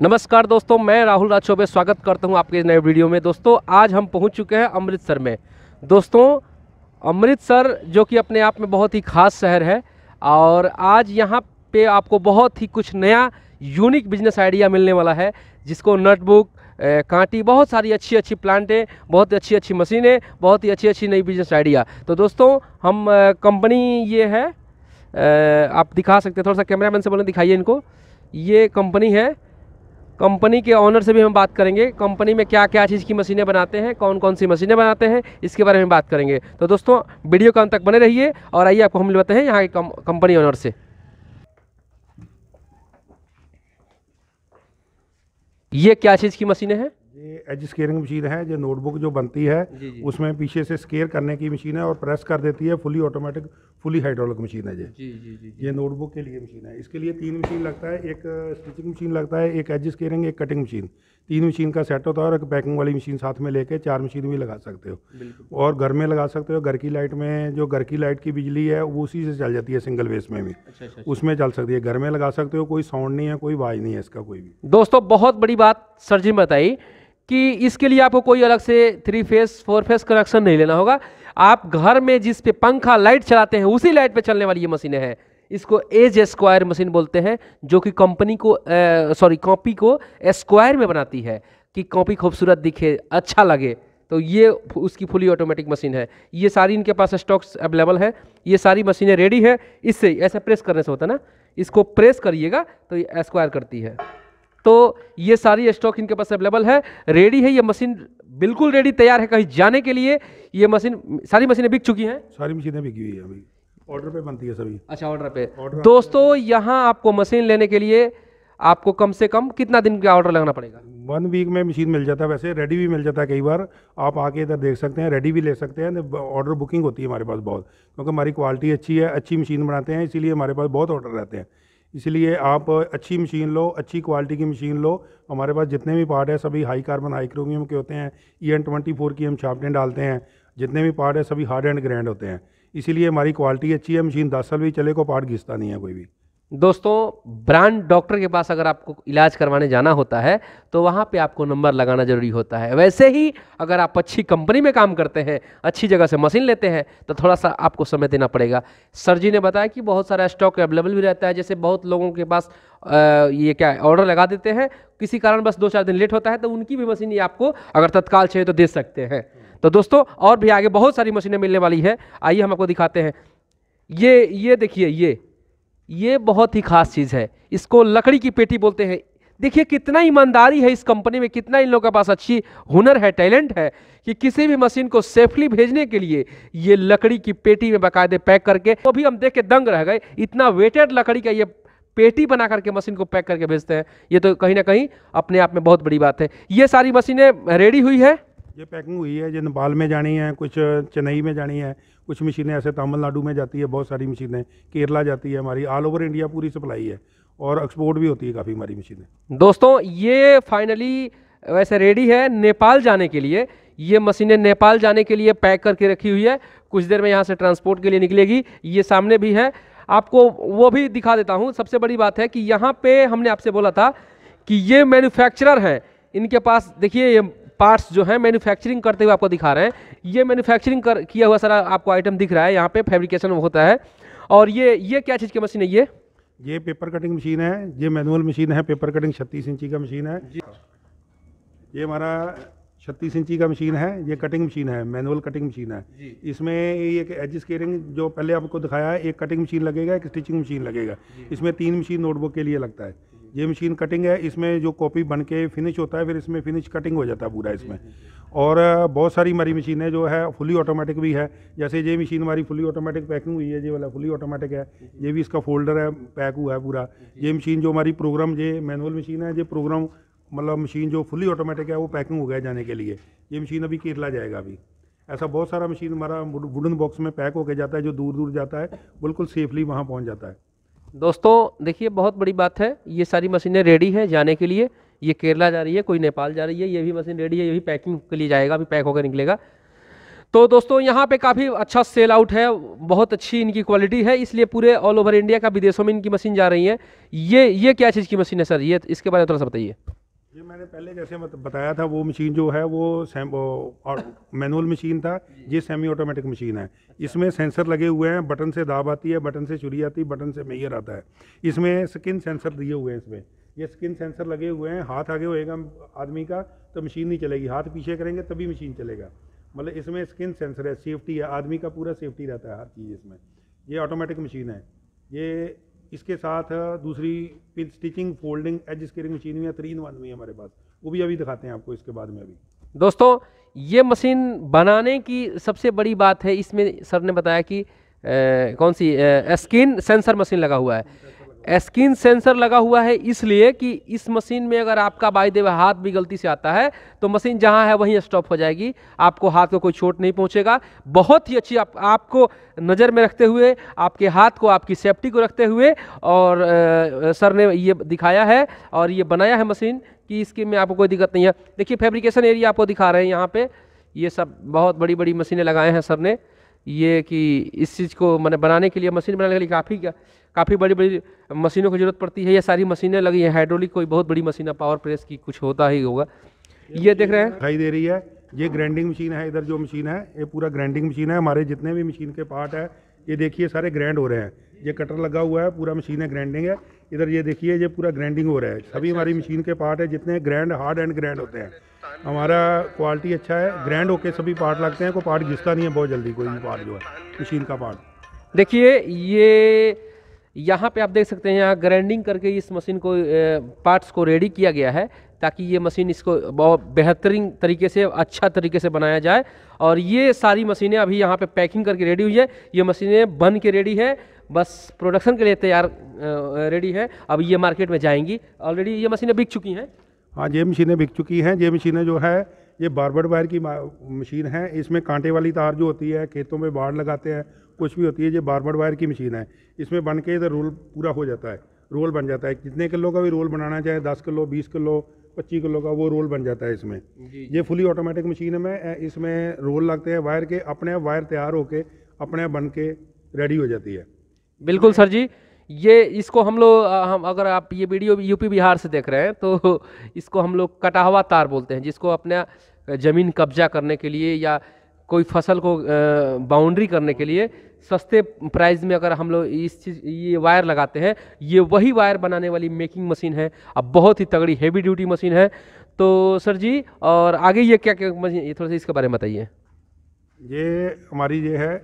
नमस्कार दोस्तों, मैं राहुल राज चौबे स्वागत करता हूँ आपके नए वीडियो में। दोस्तों, आज हम पहुँच चुके हैं अमृतसर में। दोस्तों, अमृतसर, जो कि अपने आप में बहुत ही खास शहर है, और आज यहाँ पे आपको बहुत ही कुछ नया यूनिक बिज़नेस आइडिया मिलने वाला है, जिसको नोटबुक कांटी, बहुत सारी अच्छी अच्छी प्लांटें बहुत अच्छी अच्छी मशीनें बहुत ही अच्छी अच्छी नई बिज़नेस आइडिया तो दोस्तों, हम कंपनी ये है आप दिखा सकते हैं, थोड़ा सा कैमरामैन से बोलें, दिखाइए इनको। ये कंपनी है कंपनी के ऑनर से भी हम बात करेंगे। कंपनी में क्या क्या चीज़ की मशीनें बनाते हैं कौन कौन सी मशीनें बनाते हैं, इसके बारे में बात करेंगे। तो दोस्तों, वीडियो के तक बने रहिए और आइए आपको हम मिलवाते हैं यहाँ के कंपनी ऑनर से। ये क्या चीज़ की मशीनें हैं? ये एज स्केयरिंग मशीन है जो नोटबुक जो बनती है जी, जी। उसमें पीछे से स्केयर करने की मशीन है और प्रेस कर देती है fully automatic fully hydraulic machine है ये। जी जी जी ये नोटबुक के लिए मशीन है। इसके लिए तीन मशीन लगता है एक स्टिचिंग मशीन लगता है एक एज स्केयरिंग एक कटिंग मशीन तीन मशीन का सेट होता है और एक पैकिंग वाली मशीन साथ में लेके चार मशीन भी लगा सकते हो। और घर में लगा सकते हो घर की लाइट में जो घर की लाइट की बिजली है वो उसी से चल जाती है सिंगल बेस में भी। अच्छा अच्छा उसमें चल सकती है। घर में लगा सकते हो कोई साउंड नहीं है कोई आवाज़ नहीं है इसका कोई भी। दोस्तों बहुत बड़ी बात सर जी बताई। कि इसके लिए आपको कोई अलग से three phase four phase connection नहीं लेना होगा। आप घर में जिस पे पंखा लाइट चलाते हैं, उसी लाइट पे चलने वाली ये मशीनें हैं। इसको एज स्क्वायर मशीन बोलते हैं, जो कि कंपनी को सॉरी कॉपी को स्क्वायर में बनाती है, कि कॉपी खूबसूरत दिखे अच्छा लगे। तो ये उसकी फुली ऑटोमेटिक मशीन है। ये सारी इनके पास स्टॉक्स अवेलेबल है। ये सारी मशीनें रेडी है। इससे, ऐसे प्रेस करने से होता है ना, इसको प्रेस करिएगा तो ये स्क्वायर करती है। तो ये सारी स्टॉक इनके पास अवेलेबल है। रेडी है ये मशीन बिल्कुल रेडी तैयार है कहीं जाने के लिए। ये मशीन सारी मशीनें बिक चुकी हैं। सारी मशीनें बिकी हुई है अभी। ऑर्डर पे बनती है सभी। अच्छा ऑर्डर पे। Order दोस्तों यहाँ आपको मशीन लेने के लिए आपको कम से कम कितना दिन का ऑर्डर लगाना पड़ेगा? वन वीक में मशीन मिल जाता है वैसे रेडी भी मिल जाता है कई बार। आप आके इधर देख सकते हैं रेडी भी ले सकते हैं। ऑर्डर बुकिंग होती है हमारे पास बहुत क्योंकि हमारी क्वालिटी अच्छी है अच्छी मशीन बनाते हैं इसीलिए हमारे पास बहुत ऑर्डर रहते हैं। इसलिए आप अच्छी मशीन लो, अच्छी क्वालिटी की मशीन लो। हमारे पास जितने भी पार्ट है, सभी हाई कार्बन हाई क्रोमियम के होते हैं। ई एन ट्वेंटी फोर की हम छापने डालते हैं। जितने भी पार्ट है, सभी हार्ड एंड ग्रैंड होते हैं। इसीलिए हमारी क्वालिटी अच्छी है। मशीन दस साल भी चले को पार्ट घिसता नहीं है कोई भी। दोस्तों ब्रांड डॉक्टर के पास अगर आपको इलाज करवाने जाना होता है तो वहाँ पे आपको नंबर लगाना ज़रूरी होता है। वैसे ही अगर आप अच्छी कंपनी में काम करते हैं अच्छी जगह से मशीन लेते हैं तो थोड़ा सा आपको समय देना पड़ेगा। सर जी ने बताया कि बहुत सारा स्टॉक अवेलेबल भी रहता है जैसे बहुत लोगों के पास अ, ये क्या ऑर्डर लगा देते हैं किसी कारण बस दो चार दिन लेट होता है तो उनकी भी मशीन ये आपको अगर तत्काल चाहिए तो दे सकते हैं। तो दोस्तों और भी आगे बहुत सारी मशीनें मिलने वाली है आइए हम आपको दिखाते हैं। ये ये देखिए ये। ये बहुत ही खास चीज़ है। इसको लकड़ी की पेटी बोलते हैं। देखिए कितना ईमानदारी है इस कंपनी में, कितना इन लोगों के पास अच्छी हुनर है, टैलेंट है कि किसी भी मशीन को सेफली भेजने के लिए ये लकड़ी की पेटी में बाकायदे पैक करके तो भी हम देख के दंग रह गए। इतना वेटेड लकड़ी का ये पेटी बना करके मशीन को पैक करके भेजते हैं। ये तो कहीं ना कहीं अपने आप में बहुत बड़ी बात है। ये सारी मशीनें रेडी हुई है? ये पैकिंग हुई है जो नेपाल में जानी है, कुछ चेन्नई में जानी है कुछ मशीनें ऐसे तमिलनाडु में जाती है, बहुत सारी मशीनें। केरला जाती है हमारी ऑल ओवर इंडिया पूरी सप्लाई है। और एक्सपोर्ट भी होती है काफ़ी हमारी मशीनें। दोस्तों, ये फाइनली वैसे रेडी है नेपाल जाने के लिए। ये मशीनें नेपाल जाने के लिए पैक करके रखी हुई है। कुछ देर में यहाँ से ट्रांसपोर्ट के लिए निकलेगी। ये सामने भी है। आपको वो भी दिखा देता हूँ। सबसे बड़ी बात है कि यहाँ पे हमने आपसे बोला था कि ये मैन्युफैक्चरर हैं। इनके पास देखिए, ये पार्ट्स जो हैं मैन्युफैक्चरिंग करते हुए आपको दिखा रहे हैं। ये मैन्युफैक्चरिंग कर किया हुआ सारा आपको आइटम दिख रहा है यहाँ पे फैब्रिकेशन होता है। और ये ये क्या चीज़ की मशीन है ये? ये पेपर कटिंग मशीन है ये मैनुअल मशीन है पेपर कटिंग छत्तीस इंची का मशीन है। ये हमारा छत्तीस इंची का मशीन है ये कटिंग मशीन है मैनुअल कटिंग मशीन है। इसमें ये एज स्केयरिंग जो पहले आपको दिखाया है एक कटिंग मशीन लगेगा एक स्टिचिंग मशीन लगेगा। इसमें तीन मशीन नोटबुक के लिए लगता है। ये मशीन कटिंग है इसमें जो कॉपी बन के फिनिश होता है फिर इसमें फिनिश कटिंग हो जाता है पूरा इसमें। और बहुत सारी हमारी मशीनें जो है फुली ऑटोमेटिक भी है। जैसे ये मशीन हमारी फुली ऑटोमेटिक पैकिंग हुई है ये वाला फुली ऑटोमेटिक है ये भी इसका फोल्डर है पैक हुआ है पूरा। ये मशीन जो हमारी प्रोग्राम ये मैनुअल मशीन है ये प्रोग्राम मतलब मशीन जो फुली ऑटोमेटिक है वो पैकिंग हो गया जाने के लिए। ये मशीन अभी केरला जाएगा अभी। ऐसा बहुत सारा मशीन हमारा वुडन बॉक्स में पैक होके जाता है जो दूर दूर जाता है बिल्कुल सेफली वहाँ पहुँच जाता है। दोस्तों, देखिए, बहुत बड़ी बात है, ये सारी मशीनें रेडी है जाने के लिए। ये केरला जा रही है, कोई नेपाल जा रही है, ये भी मशीन रेडी है, ये भी पैकिंग के लिए जाएगा, अभी पैक होकर निकलेगा। तो दोस्तों, यहाँ पे काफ़ी अच्छा सेल आउट है, बहुत अच्छी इनकी क्वालिटी है, इसलिए पूरे ऑल ओवर इंडिया का, विदेशों में इनकी मशीन जा रही है। ये ये क्या चीज़ की मशीन है, सर? ये, इसके बारे में थोड़ा सा बताइए। ये मैंने पहले जैसे बताया था वो मशीन जो है वो मैनुअल मशीन था ये सेमी ऑटोमेटिक मशीन है इसमें सेंसर लगे हुए हैं बटन से दाब आती है बटन से छुरी आती है बटन से मेयर आता है। इसमें स्किन सेंसर दिए हुए हैं इसमें। ये स्किन सेंसर लगे हुए हैं हाथ आगे होएगा आदमी का तो मशीन नहीं चलेगी। हाथ पीछे करेंगे तभी मशीन चलेगा। मतलब इसमें स्किन सेंसर है सेफ्टी है आदमी का पूरा सेफ्टी रहता है हर चीज़ इसमें। ये ऑटोमेटिक मशीन है। ये इसके साथ दूसरी pin stitching folding edge squaring machine भी है थ्री वन भी है हमारे पास। वो भी अभी दिखाते हैं आपको इसके बाद में अभी। दोस्तों ये मशीन बनाने की सबसे बड़ी बात है इसमें सर ने बताया कि ए, कौन सी स्किन सेंसर मशीन लगा हुआ है। स्किन सेंसर लगा हुआ है इसलिए कि इस मशीन में अगर आपका बाई देव हाथ भी गलती से आता है तो मशीन जहाँ है वहीं स्टॉप हो जाएगी। आपको हाथ को कोई चोट नहीं पहुंचेगा। बहुत ही अच्छी आप, आपको नज़र में रखते हुए आपके हाथ को आपकी सेफ्टी को रखते हुए और अ, सर ने ये दिखाया है और ये बनाया है मशीन कि इसके में आपको कोई दिक्कत नहीं है। देखिए फेब्रिकेशन एरिया आपको दिखा रहे हैं यहाँ पर ये सब बहुत बड़ी बड़ी मशीनें लगाए हैं सर ने। ये कि इस चीज़ को मैंने बनाने के लिए मशीन बनाने के लिए काफ़ी काफ़ी बड़ी बड़ी मशीनों की ज़रूरत पड़ती है ये सारी मशीनें लगी हैं हाइड्रोलिक कोई बहुत बड़ी मशीन है पावर प्रेस की कुछ होता ही होगा। ये देख रहे हैं। दिखाई दे रही है ये ग्राइंडिंग मशीन है इधर जो मशीन है ये पूरा ग्राइंडिंग मशीन है हमारे जितने भी मशीन के पार्ट है ये देखिए सारे ग्राइंड हो रहे हैं। ये कटर लगा हुआ है पूरा मशीन है ग्राइंडिंग है। इधर ये देखिए ये पूरा ग्राइंडिंग हो रहा है। सभी हमारी मशीन के पार्ट है जितने ग्रैंड हार्ड एंड ग्रैंड होते हैं। हमारा क्वालिटी अच्छा है ग्रैंड होके सभी पार्ट लगते हैं कोई पार्ट घिसता नहीं है बहुत जल्दी कोई भी पार्ट जो है मशीन का पार्ट देखिए ये यहाँ पे आप देख सकते हैं, यहाँ ग्राइंडिंग करके इस मशीन को पार्ट्स को रेडी किया गया है, ताकि ये मशीन इसको बहुत बेहतरीन तरीके से अच्छा तरीके से बनाया जाए। और ये सारी मशीनें अभी यहाँ पे पैकिंग करके रेडी हुई है। ये मशीनें बन के रेडी है, बस प्रोडक्शन के लिए तैयार रेडी है। अब ये मार्केट में जाएँगी। ऑलरेडी ये मशीनें बिक चुकी हैं। हाँ ये मशीनें बिक चुकी हैं। ये मशीनें जो है, ये बारबर्ड वायर की मशीन है। इसमें कांटे वाली तार जो होती है, खेतों में बाढ़ लगाते हैं कुछ भी होती है ये बारबर्ड वायर की मशीन है। इसमें बन के इधर रोल पूरा हो जाता है। रोल बन जाता है। जितने किलो का भी रोल बनाना चाहे दस किलो बीस किलो पच्चीस किलो का वो रोल बन जाता है इसमें। ये फुली ऑटोमेटिक मशीन है मैं इसमें रोल लगते हैं वायर के अपने आप वायर तैयार होके अपने आप बन के रेडी हो जाती है। बिल्कुल सर जी। ये इसको हम लोग हम अगर आप ये वीडियो यूपी बिहार से देख रहे हैं तो इसको हम लोग कटा हुआ तार बोलते हैं जिसको अपने ज़मीन कब्जा करने के लिए या कोई फ़सल को बाउंड्री करने के लिए सस्ते प्राइस में अगर हम लोग इस चीज़, ये वायर लगाते हैं, ये वही वायर बनाने वाली मेकिंग मशीन है। अब बहुत ही तगड़ी हैवी ड्यूटी मशीन है। तो सर जी, और आगे ये क्या क्या मशीन ये थोड़ा सा इसके बारे में बताइए। ये हमारी ये है,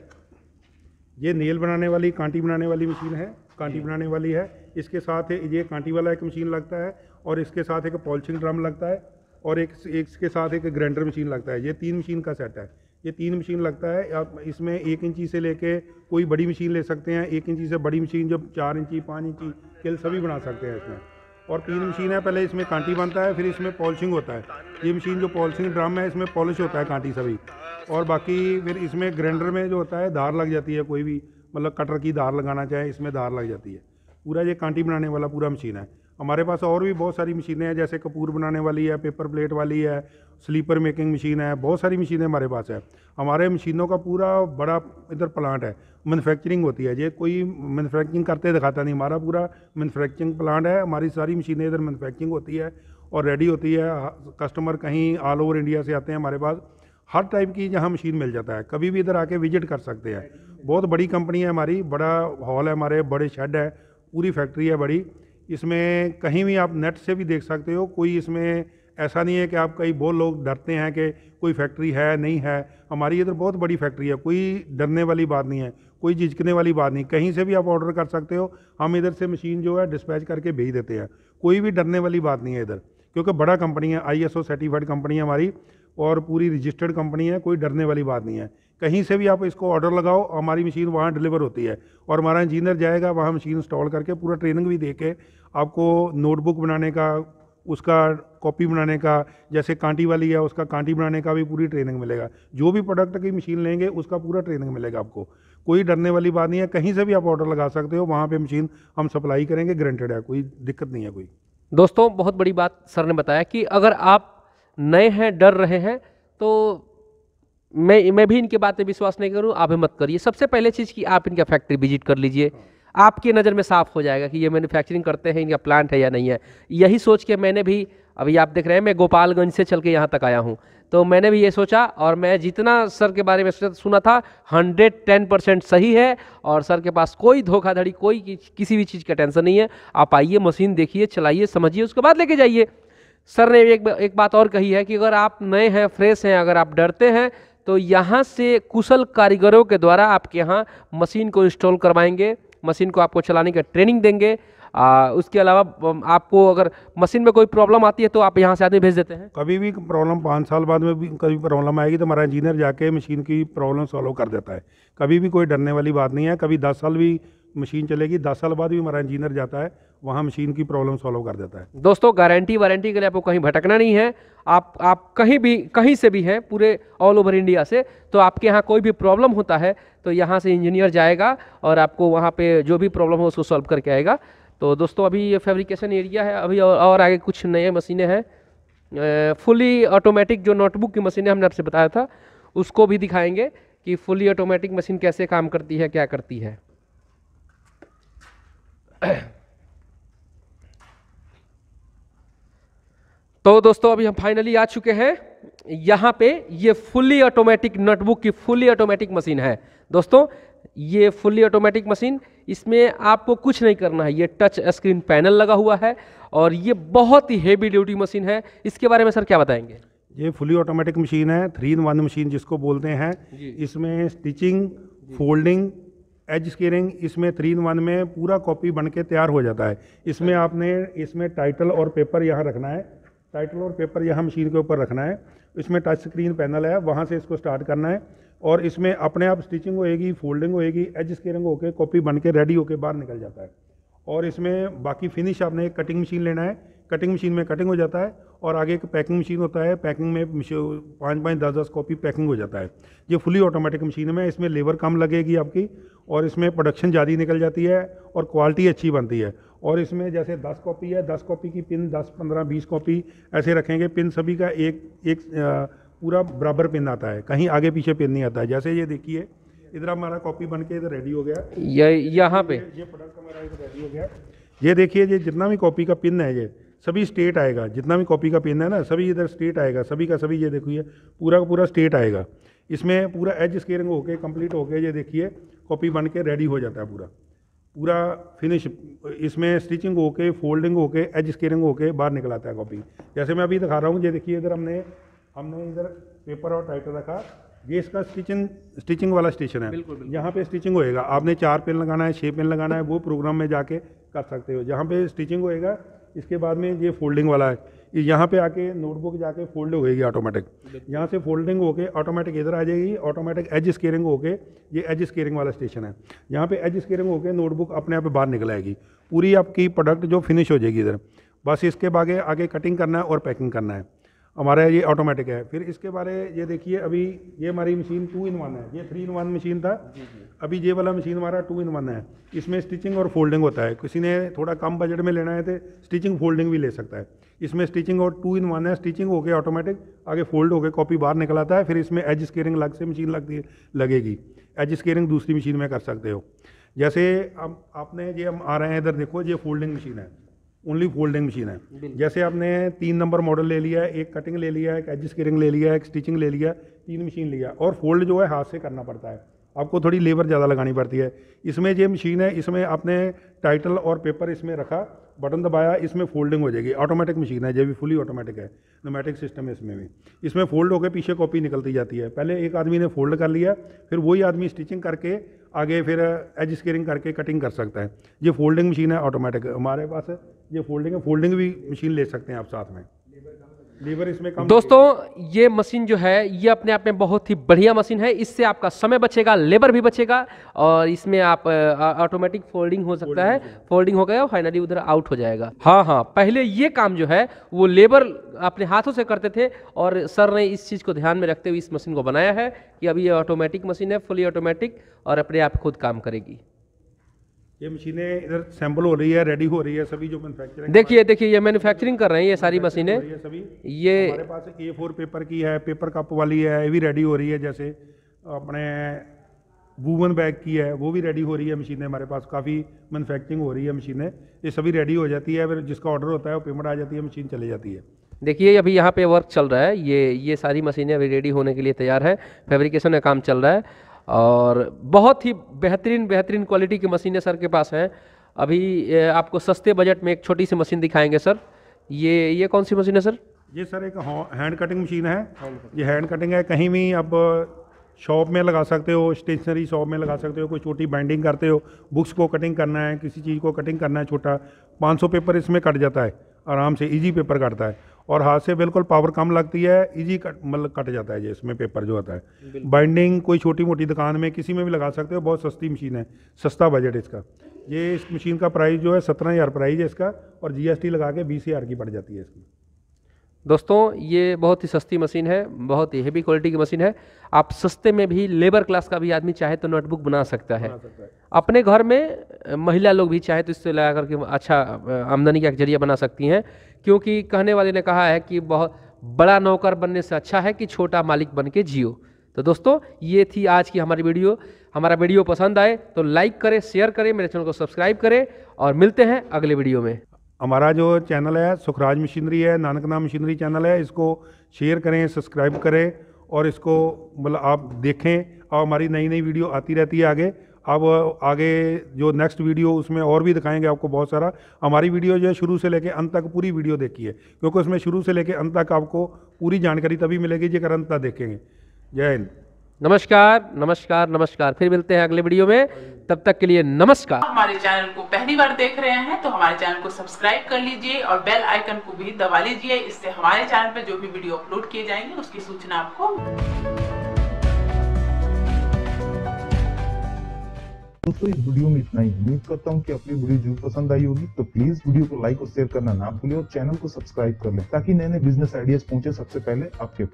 ये नेल बनाने वाली, कांटी बनाने वाली मशीन है, कांटी बनाने वाली है। इसके साथ ये कांटी वाला एक मशीन लगता है, और इसके साथ एक पॉलिशिंग ड्रम लगता है, और एक इसके साथ एक ग्राइंडर मशीन लगता है। ये तीन मशीन का सेट है। ये तीन मशीन लगता है। आप इसमें एक इंची से लेके कोई बड़ी मशीन ले सकते हैं। एक इंची से बड़ी मशीन जो चार इंची, पाँच इंची किल सभी बना सकते हैं इसमें। और तीन मशीन है, पहले इसमें कांटी बनता है, फिर इसमें पॉलिशिंग होता है। ये मशीन जो पॉलिशिंग ड्रम है, इसमें पॉलिश होता है कांटी सभी। और बाकी फिर इसमें ग्राइंडर में जो होता है, धार लग जाती है कोई भी मतलब कटर की धार लगाना चाहे, इसमें धार लग जाती है। पूरा ये कांटी बनाने वाला पूरा मशीन है। हमारे पास और भी बहुत सारी मशीनें हैं, जैसे कपूर बनाने वाली है, पेपर प्लेट वाली है, स्लीपर मेकिंग मशीन है, बहुत सारी मशीनें हमारे पास है। हमारे मशीनों का पूरा बड़ा इधर प्लांट है मैन्युफैक्चरिंग होती है। ये कोई मैन्युफैक्चरिंग करते दिखाता नहीं, हमारा पूरा मैन्युफैक्चरिंग प्लांट है, हमारी सारी मशीनें इधर मैन्युफैक्चरिंग होती है और रेडी होती है। कस्टमर कहीं ऑल ओवर इंडिया से आते हैं हमारे पास, हर टाइप की यहाँ मशीन मिल जाता है। कभी भी इधर आके विज़िट कर सकते हैं। बहुत बड़ी कंपनी है हमारी, बड़ा हॉल है हमारे, बड़े शेड है, पूरी फैक्ट्री है बड़ी। इसमें कहीं भी आप नेट से भी देख सकते हो, कोई इसमें ऐसा नहीं है कि आप कई बहुत लोग डरते हैं कि कोई फैक्ट्री है, नहीं है। हमारी इधर बहुत बड़ी फैक्ट्री है, कोई डरने वाली बात नहीं है, कोई झिझकने वाली बात नहीं। कहीं से भी आप ऑर्डर कर सकते हो, हम इधर से मशीन जो है डिस्पैच करके भेज देते हैं। कोई भी डरने वाली बात नहीं है इधर, क्योंकि बड़ा कंपनी है आईएसओ सर्टिफाइड कंपनी है हमारी, और पूरी रजिस्टर्ड कंपनी है, कोई डरने वाली बात नहीं है। कहीं से भी आप इसको ऑर्डर लगाओ, हमारी मशीन वहाँ डिलीवर होती है, और हमारा इंजीनियर जाएगा, वहाँ मशीन इंस्टॉल करके पूरा ट्रेनिंग भी दे के आपको नोटबुक बनाने का, उसका कॉपी बनाने का, जैसे कांटी वाली है, उसका कांटी बनाने का भी पूरी ट्रेनिंग मिलेगा। जो भी प्रोडक्ट की मशीन लेंगे, उसका पूरा ट्रेनिंग मिलेगा आपको। कोई डरने वाली बात नहीं है, कहीं से भी आप ऑर्डर लगा सकते हो, वहाँ पे मशीन हम सप्लाई करेंगे ग्रंटेड है, कोई दिक्कत नहीं है कोई। दोस्तों, बहुत बड़ी बात सर ने बताया कि अगर आप नए हैं, डर रहे हैं तो मैं मैं भी इनके बातें विश्वास नहीं करूँ, आप मत करिए। सबसे पहले चीज़ कि आप इनका फैक्ट्री विज़िट कर लीजिए। आपकी नज़र में साफ़ हो जाएगा कि ये मैन्युफैक्चरिंग करते हैं, इनका प्लांट है या नहीं है। यही सोच के मैंने भी, अभी आप देख रहे हैं, मैं गोपालगंज से चल के यहाँ तक आया हूँ। तो मैंने भी ये सोचा और मैं जितना सर के बारे में सुना था हंड्रेड टेन परसेंट सही है और सर के पास कोई धोखाधड़ी, कोई किसी भी चीज़ का टेंशन नहीं है। आप आइए, मशीन देखिए, चलाइए, समझिए, उसके बाद लेके जाइए। सर ने एक एक बात और कही है कि अगर आप नए हैं, फ्रेश हैं, अगर आप डरते हैं तो यहाँ से कुशल कारीगरों के द्वारा आपके यहाँ मशीन को इंस्टॉल करवाएँगे। मशीन को आपको चलाने का ट्रेनिंग देंगे। आ, उसके अलावा आपको अगर मशीन में कोई प्रॉब्लम आती है तो आप यहाँ से आदमी भेज देते हैं। कभी भी प्रॉब्लम पाँच साल बाद में भी कभी प्रॉब्लम आएगी तो हमारा इंजीनियर जाके मशीन की प्रॉब्लम सॉल्व कर देता है। कभी भी कोई डरने वाली बात नहीं है कभी दस साल भी मशीन चलेगी दस साल बाद भी हमारा इंजीनियर जाता है। वहाँ मशीन की प्रॉब्लम सॉल्व कर देता है। दोस्तों गारंटी वारंटी के लिए आपको कहीं भटकना नहीं है। आप आप कहीं भी कहीं से भी हैं पूरे ऑल ओवर इंडिया से तो आपके यहाँ कोई भी प्रॉब्लम होता है तो यहाँ से इंजीनियर जाएगा और आपको वहाँ पे जो भी प्रॉब्लम हो उसको सॉल्व करके आएगा। तो दोस्तों अभी ये फेब्रिकेशन एरिया है अभी और, और आगे कुछ नए मशीनें हैं। फुली ऑटोमेटिक जो नोटबुक की मशीनें हमने आपसे बताया था उसको भी दिखाएँगे कि फुली ऑटोमेटिक मशीन कैसे काम करती है क्या करती है। तो दोस्तों अभी हम फाइनली आ चुके हैं। यहाँ पे ये फुल्ली ऑटोमेटिक नोटबुक की फुल्ली ऑटोमेटिक मशीन है। दोस्तों ये फुल्ली ऑटोमेटिक मशीन इसमें आपको कुछ नहीं करना है। ये टच स्क्रीन पैनल लगा हुआ है और ये बहुत ही हेवी ड्यूटी मशीन है। इसके बारे में सर क्या बताएँगे? ये फुली ऑटोमेटिक मशीन है थ्री इन वन मशीन जिसको बोलते हैं। इसमें स्टिचिंग फोल्डिंग एज स्केरिंग इसमें थ्री इन वन में पूरा कॉपी बन के तैयार हो जाता है। इसमें आपने इसमें टाइटल और पेपर यहाँ रखना है। टाइटल और पेपर यहाँ मशीन के ऊपर रखना है। इसमें टच स्क्रीन पैनल है, वहाँ से इसको स्टार्ट करना है और इसमें अपने आप स्टिचिंग होएगी फोल्डिंग होएगी एज स्केरिंग होकर कॉपी बन के रेडी होकर बाहर निकल जाता है। और इसमें बाकी फिनिश आपने एक कटिंग मशीन लेना है। कटिंग मशीन में कटिंग हो जाता है और आगे एक पैकिंग मशीन होता है। पैकिंग में पाँच पाँच दस दस कॉपी पैकिंग हो जाता है। ये फुली ऑटोमेटिक मशीन में इसमें लेबर कम लगेगी आपकी और इसमें प्रोडक्शन ज़्यादा निकल जाती है और क्वालिटी अच्छी बनती है। और इसमें जैसे 10 कॉपी है 10 कॉपी की पिन 10 15 20 कॉपी ऐसे रखेंगे पिन सभी का एक एक पूरा बराबर पिन आता है। कहीं आगे पीछे पिन नहीं आता है। जैसे ये देखिए इधर हमारा कॉपी बन के इधर रेडी हो गया। ये यहाँ पे। ये प्रोडक्ट हमारा इधर रेडी हो गया। ये देखिए ये जितना भी कॉपी का पिन है ये सभी स्टेट आएगा। जितना भी कॉपी का पिन है ना सभी इधर स्टेट आएगा। सभी का सभी ये देखिए पूरा का पूरा स्टेट आएगा। इसमें पूरा एज स्केयरिंग होके कंप्लीट होके ये देखिए कॉपी बन के रेडी हो जाता है पूरा। पूरा फिनिश इसमें स्टिचिंग होके फोल्डिंग होके एज स्केयरिंग होके बाहर निकल आता है कॉपी जैसे मैं अभी दिखा रहा हूँ ये देखिए इधर हमने हमने इधर पेपर और टाइटर रखा। ये इसका स्टिचिंग स्टिचिंग वाला स्टेशन है। यहाँ पे स्टिचिंग होएगा। आपने चार पेन लगाना है छः पेन लगाना है वो प्रोग्राम में जाके कर सकते हो। जहाँ पे स्टिचिंग होएगा इसके बाद में ये फोल्डिंग वाला है। यहाँ पे आके नोटबुक जाके फोल्ड होएगी ऑटोमेटिक यहाँ से फोल्डिंग होके ऑटोमेटिक इधर आ जाएगी ऑटोमेटिक एज स्केयरिंग होके ये एज स्केयरिंग वाला स्टेशन है। यहाँ पे एज स्केयरिंग होके नोटबुक अपने आप बाहर निकल आएगी। पूरी आपकी प्रोडक्ट जो फिनिश हो जाएगी इधर। बस इसके बाद आगे कटिंग करना है और पैकिंग करना है। हमारा ये ऑटोमेटिक है। फिर इसके बारे ये देखिए अभी ये हमारी मशीन टू इन वन है। ये थ्री इन वन मशीन था। अभी ये वाला मशीन हमारा टू इन वन है। इसमें स्टिचिंग और फोल्डिंग होता है। किसी ने थोड़ा कम बजट में लेना है तो स्टिचिंग फोल्डिंग भी ले सकता है। इसमें स्टिचिंग और टू इन वन है। स्टिचिंग हो ऑटोमेटिक आगे फोल्ड हो गए कॉपी बाहर निकल आता है। फिर इसमें एज स्केयरिंग अलग से मशीन लगती लगेगी। एज स्केयरिंग दूसरी मशीन में कर सकते हो। जैसे अब आपने ये हम आ रहे हैं इधर देखो ये फोल्डिंग मशीन है। ओनली फोल्डिंग मशीन है। जैसे आपने तीन नंबर मॉडल ले लिया है एक कटिंग ले लिया है एक एज स्केरिंग ले लिया है एक स्टिचिंग ले लिया तीन मशीन लिया। और फोल्ड जो है हाथ से करना पड़ता है। आपको थोड़ी लेबर ज़्यादा लगानी पड़ती है। इसमें ये मशीन है इसमें आपने टाइटल और पेपर इसमें रखा बटन दबाया इसमें फोल्डिंग हो जाएगी। ऑटोमेटिक मशीन है जो भी फुली ऑटोमेटिक है नोमेटिक सिस्टम है इसमें भी। इसमें फोल्ड होकर पीछे कॉपी निकलती जाती है। पहले एक आदमी ने फोल्ड कर लिया फिर वही आदमी स्टिचिंग करके आगे फिर एज स्केरिंग करके कटिंग कर सकता है। ये फोल्डिंग मशीन है ऑटोमेटिक हमारे पास ये फोल्डिंग है फोल्डिंग भी मशीन ले सकते हैं आप साथ में। लीवर इसमें कम दोस्तों ये मशीन जो है ये अपने आप में बहुत ही बढ़िया मशीन है। इससे आपका समय बचेगा लेबर भी बचेगा और इसमें आप ऑटोमेटिक फोल्डिंग हो सकता है। फोल्डिंग हो गया फाइनली उधर आउट हो जाएगा। हाँ हाँ पहले ये काम जो है वो लेबर अपने हाथों से करते थे और सर ने इस चीज़ को ध्यान में रखते हुए इस मशीन को बनाया है कि अभी ये ऑटोमेटिक मशीन है फुली ऑटोमेटिक और अपने आप खुद काम करेगी। ये मशीनें इधर सैंपल हो रही है रेडी हो रही है सभी जो मैन्युफैक्चरिंग देखिए देखिए ये मैन्युफैक्चरिंग कर रहे हैं ये सारी मशीनें। ये सभी। ये हमारे पास ए फोर पेपर की है पेपर कप वाली है ये भी रेडी हो रही है जैसे अपने वूवन बैग की है वो भी रेडी हो रही है मशीनें हमारे पास। काफ़ी मैनुफैक्चरिंग हो रही है मशीनें। ये सभी रेडी हो जाती है फिर जिसका ऑर्डर होता है वो पेमेंट आ जाती है मशीन चली जाती है। देखिए अभी यहाँ पे वर्क चल रहा है। ये ये सारी मशीनें अभी रेडी होने के लिए तैयार है। फैब्रिकेशन का काम चल रहा है। और बहुत ही बेहतरीन बेहतरीन क्वालिटी की मशीनें सर के पास हैं। अभी आपको सस्ते बजट में एक छोटी सी मशीन दिखाएँगे सर। ये ये कौन सी मशीन है सर? ये सर एक हैंड कटिंग मशीन है। ये हैंड कटिंग है। कहीं भी आप शॉप में लगा सकते हो स्टेशनरी शॉप में लगा सकते हो कोई छोटी बाइंडिंग करते हो बुक्स को कटिंग करना है किसी चीज़ को कटिंग करना है छोटा 500 पेपर इसमें कट जाता है आराम से इजी पेपर कटता है। और हाथ से बिल्कुल पावर कम लगती है इजी कट मतलब कट जाता है ये इसमें पेपर जो होता है। बाइंडिंग कोई छोटी मोटी दुकान में किसी में भी लगा सकते हो बहुत सस्ती मशीन है सस्ता बजट इसका। ये इस मशीन का प्राइस जो है सत्रह हज़ार प्राइज है इसका और जीएसटी लगा के बीस हज़ार की पड़ जाती है इसकी दोस्तों ये बहुत ही सस्ती मशीन है बहुत ही हेवी क्वालिटी की मशीन है। आप सस्ते में भी लेबर क्लास का भी आदमी चाहे तो नोटबुक बना सकता है। बना सकता है। अपने घर में महिला लोग भी चाहे तो इससे लगा करके अच्छा आमदनी का ज़रिया बना सकती हैं। क्योंकि कहने वाले ने कहा है कि बहुत बड़ा नौकर बनने से अच्छा है कि छोटा मालिक बन के जियो। तो दोस्तों, ये थी आज की हमारी वीडियो। हमारा वीडियो पसंद आए तो लाइक करें, शेयर करें, मेरे चैनल को सब्सक्राइब करें और मिलते हैं अगले वीडियो में। हमारा जो चैनल है, सुखराज मशीनरी है, नानक नाम मशीनरी चैनल है, इसको शेयर करें, सब्सक्राइब करें और इसको मतलब आप देखें। और हमारी नई नई वीडियो आती रहती है आगे अब आगे जो नेक्स्ट वीडियो उसमें और भी दिखाएँगे आपको बहुत सारा। हमारी वीडियो जो है शुरू से लेके अंत तक पूरी वीडियो देखिए क्योंकि उसमें शुरू से लेके अंत तक आपको पूरी जानकारी तभी मिलेगी जेकर अंत तक देखेंगे। जय हिंद। नमस्कार नमस्कार नमस्कार। फिर मिलते हैं अगले वीडियो में। तब तक के लिए नमस्कार। हमारे चैनल को पहली बार देख रहे हैं तो हमारे चैनल को सब्सक्राइब कर लीजिए और बेल आइकन को भी दबा लीजिए। इससे हमारे चैनल पे जो भी वीडियो अपलोड किए जाएँगे उसकी सूचना आपको दोस्तों इस वीडियो में इतना ही। उम्मीद करता हूँ कि अपनी वीडियो ज़रूर पसंद आई होगी। तो प्लीज़ वीडियो को लाइक और शेयर करना ना भूलें और चैनल को सब्सक्राइब कर लें, ताकि नए नए बिज़नेस आइडियाज़ पहुँचे सबसे पहले आपके